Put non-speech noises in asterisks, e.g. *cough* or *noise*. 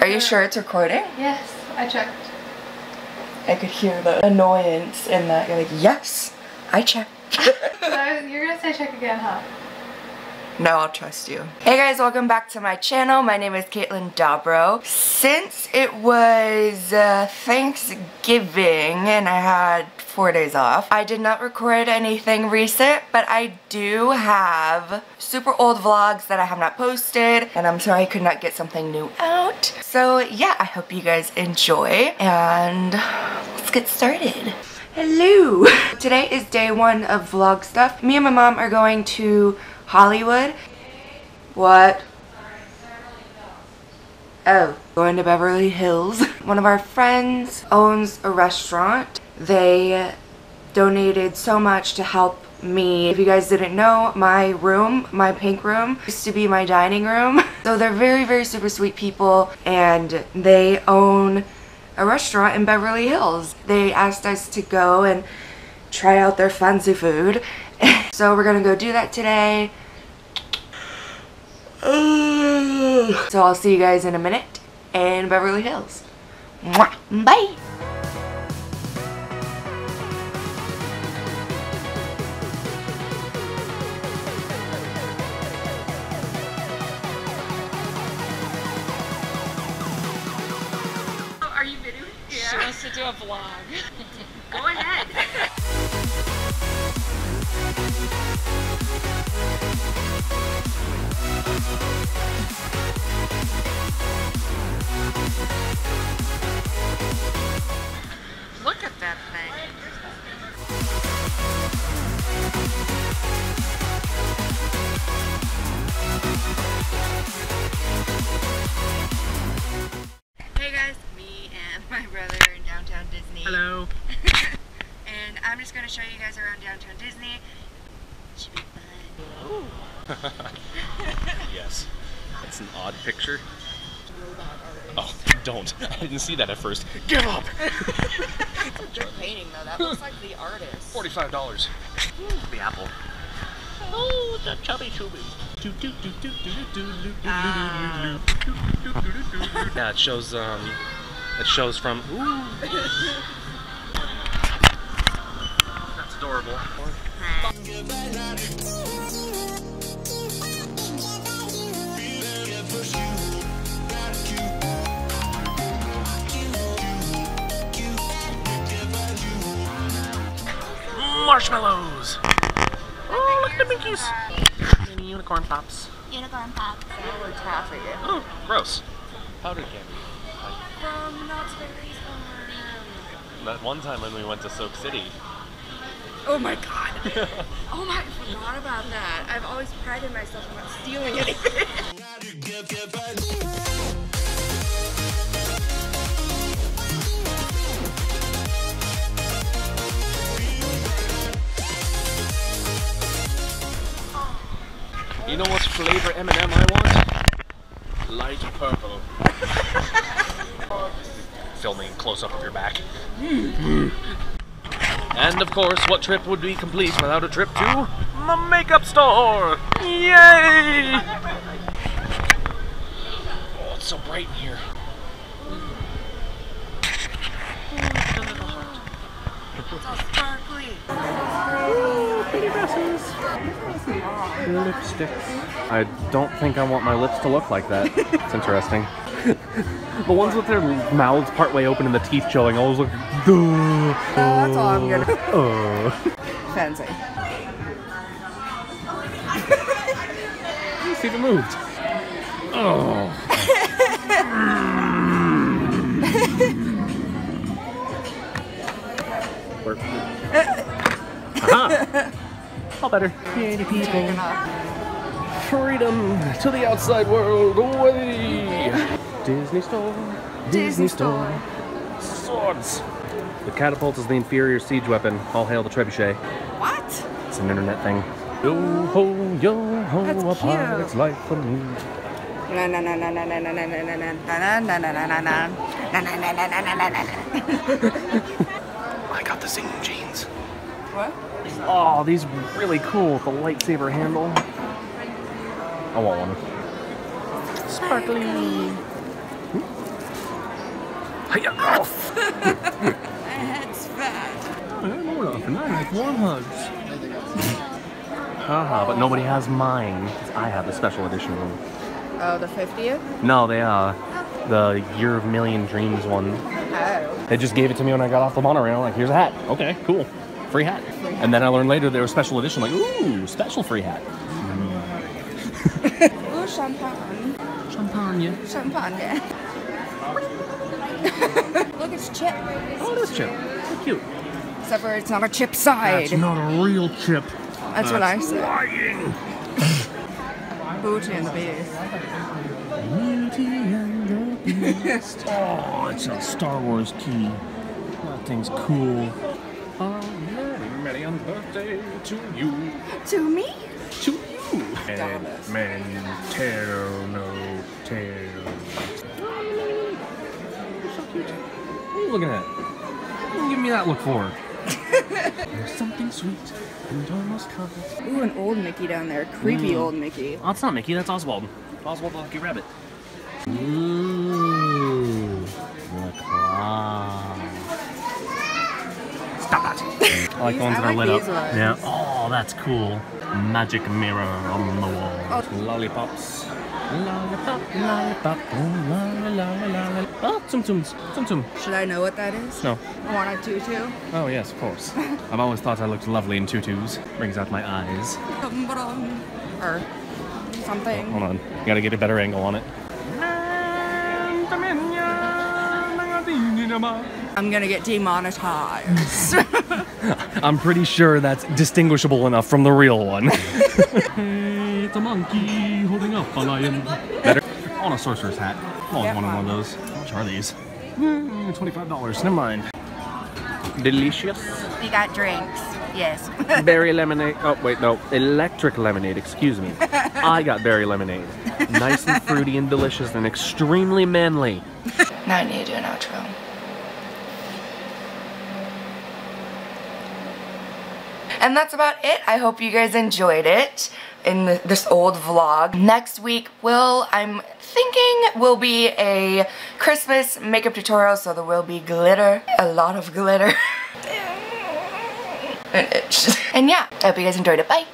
Are you sure it's recording? Yes, I checked. I could hear the annoyance in that. You're like, yes, I checked. *laughs* so you're gonna say check again, huh? No, I'll trust you. Hey guys, welcome back to my channel. My name is Kaitlyn Dobrow. Since it was uh, Thanksgiving and I had four days off, I did not record anything recent, but I do have super old vlogs that I have not posted, and I'm sorry I could not get something new out. So yeah, I hope you guys enjoy, and let's get started. Hello! Today is day one of vlog stuff. Me and my mom are going to Hollywood. What? Oh, going to Beverly Hills. *laughs* One of our friends owns a restaurant. They donated so much to help me. If you guys didn't know, my room, my pink room, used to be my dining room. *laughs* So they're very, very super sweet people and they own a restaurant in Beverly Hills. They asked us to go and try out their fancy food. *laughs* so we're gonna go do that today. *sighs* So I'll see you guys in a minute in Beverly Hills. Mwah. Bye! Are you videoing? She wants to do a vlog. *laughs* Go ahead. *laughs* Look at that thing. Hey guys, me and my brother in downtown Disney. Hello. *laughs* and I'm just gonna show you guys around downtown Disney. Should be fun. Yes. It's an odd picture. Oh, don't. I didn't see that at first. Give up! It's a jerk painting though. That looks like the artist. $45. The apple. Oh, the chubby chubby. Yeah, it shows, um, it shows from, ooh. That's adorable. Marshmallows! Oh, look at the Minkies! Mini unicorn pops. Unicorn pop. Or taffy. Oh, gross. Powdered candy. Um, From Knott's Berry Farm. Um, that one time when we went to Soak City. Oh my god. *laughs* oh my, I forgot about that. I've always prided myself on not stealing anything. You know what flavor M&M I want? Light purple. *laughs* Filming close up of your back. And of course, what trip would be complete without a trip to the makeup store? Yay! Oh, it's so bright in here. It's all sparkly. Lipsticks. I don't think I want my lips to look like that. It's interesting. *laughs* the ones with their mouths partway open and the teeth showing always look. Duh. That's all I'm gonna. *laughs* Uh. Fancy. *laughs* See it moved. Oh. better. Yay people. Freedom to the outside world. Away. Disney store. Disney, Disney store. Swords. The catapult is the inferior siege weapon. All hail the trebuchet. What? It's an internet thing. Yo ho, yo ho, a pirate's life for me. I got the singing jeans. What? Oh, these are really cool with the lightsaber handle. I want one. Sparkly. Hiya! Oh. My head's fat. I'm often. I like warm hugs. *laughs* Haha, but nobody has mine. I have the special edition one. Oh, the 50th? No, they uh, the Year of Million Dreams one. Oh. They just gave it to me when I got off the monorail. Like, here's a hat. Okay, cool. Free hat. And then I learned later they were special edition. Like, ooh, special free hat. *laughs* Ooh, champagne. Champagne. Champagne. *laughs* Look, it's chip. Oh, it is chip. So cute. Except for it's not a chip side. That's not a real chip. That's what I said. Lying. *laughs* Booty and the Beast. Beauty and the Beast. oh, it's a Star Wars key. That thing's cool. Oh, many, many on birthday to you. To me? To you. And men tell no tale. So cute. What are you looking at? What are you giving me that look for? *laughs* There's something sweet and almost kind. Ooh, an old Mickey down there. Creepy mm. old Mickey. Oh, it's not Mickey, that's Oswald. Oswald the Lucky Rabbit. Ooh, the clown. Stop that. I like the These- ones I that are like lit up. ones. Yeah. Oh, that's cool. Magic mirror on the wall. Oh. Lollipops. Lollipop, lollipop, oh. Oh, Tsum Tsums. Tsum Tsum. Should I know what that is? No. I want a tutu. Oh, yes, of course. *laughs* I've always thought I looked lovely in tutus. Brings out my eyes. Or something. Oh, hold on. You gotta get a better angle on it. I'm gonna get demonetized. *laughs* I'm pretty sure that's distinguishable enough from the real one. hey, it's a monkey holding up a lion. Better. I want a sorcerer's hat. I always Get wanted one of those. How much are these? Mm, $25. Never mind. Delicious. we got drinks. Yes. *laughs* Berry lemonade. Oh, wait, no. Electric lemonade, excuse me. *laughs* I got berry lemonade. Nice and fruity and delicious and extremely manly. now I need to do an outro. And that's about it. I hope you guys enjoyed it in the, this old vlog. Next week will, I'm thinking, will be a Christmas makeup tutorial, so there will be glitter, a lot of glitter. *laughs* and, and yeah, I hope you guys enjoyed it. Bye.